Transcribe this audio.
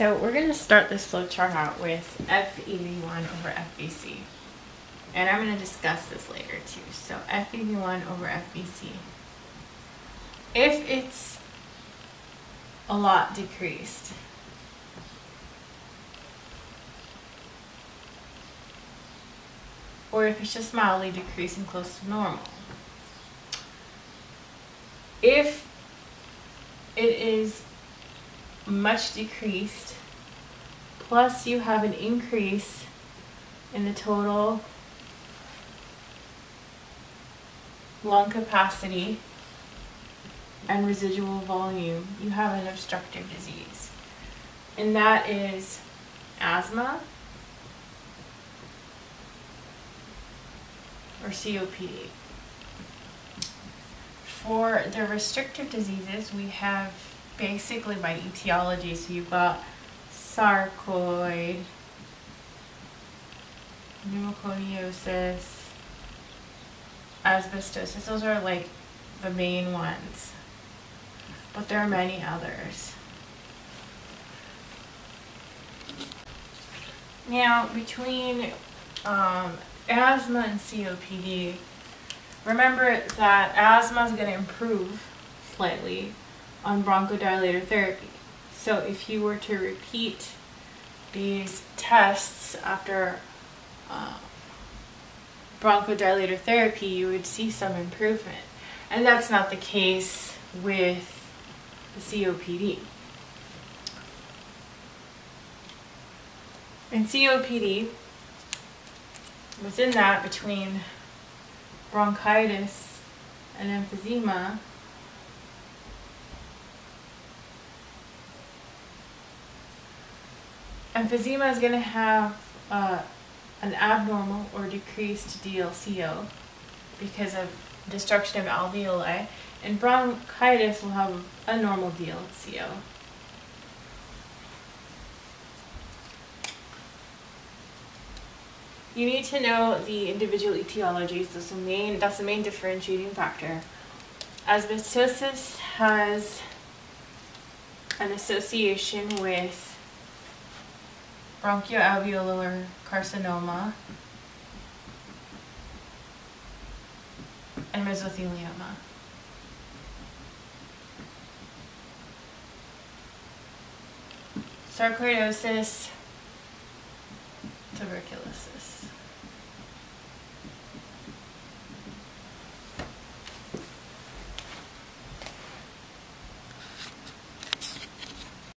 So we're going to start this flowchart out with FEV1 over FVC. And I'm going to discuss this later too. So FEV1 over FVC. If it's a lot decreased, or if it's just mildly decreasing close to normal. If it is much decreased, plus you have an increase in the total lung capacity and residual volume, you have an obstructive disease. And that is asthma or COPD. For the restrictive diseases, we have basically by etiology, so you've got sarcoid, pneumoconiosis, asbestosis. Those are like the main ones. But there are many others. Now, between um, asthma and COPD, remember that asthma is going to improve slightly on bronchodilator therapy. So if you were to repeat these tests after uh, bronchodilator therapy, you would see some improvement. And that's not the case with the COPD. In COPD, within that, between bronchitis and emphysema, emphysema is going to have uh, an abnormal or decreased DLCO because of destruction of alveoli, and bronchitis will have a normal DLCO. You need to know the individual etiologies. That's the main, that's the main differentiating factor. Asbestosis has an association with bronchoalveolar carcinoma and mesothelioma. Sarcoidosis, tuberculosis.